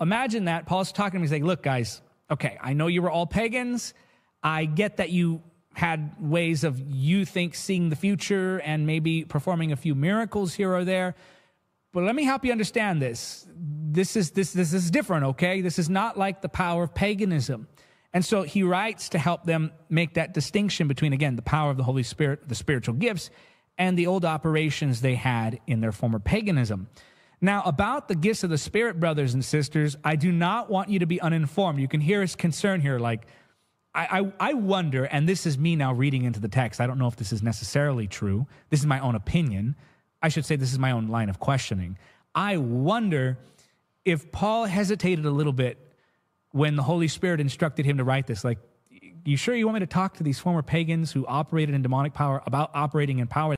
Imagine that. Paul's talking to me. He's like, look, guys, okay, I know you were all pagans. I get that you had ways of you think seeing the future and maybe performing a few miracles here or there. But let me help you understand this. This is this this is different, okay? This is not like the power of paganism. And so he writes to help them make that distinction between again the power of the Holy Spirit, the spiritual gifts, and the old operations they had in their former paganism. Now, about the gifts of the Spirit, brothers and sisters, I do not want you to be uninformed. You can hear his concern here. Like, I, I, I, wonder, and this is me now reading into the text. I don't know if this is necessarily true. This is my own opinion. I should say this is my own line of questioning. I wonder if Paul hesitated a little bit when the Holy Spirit instructed him to write this. Like, you sure you want me to talk to these former pagans who operated in demonic power about operating in power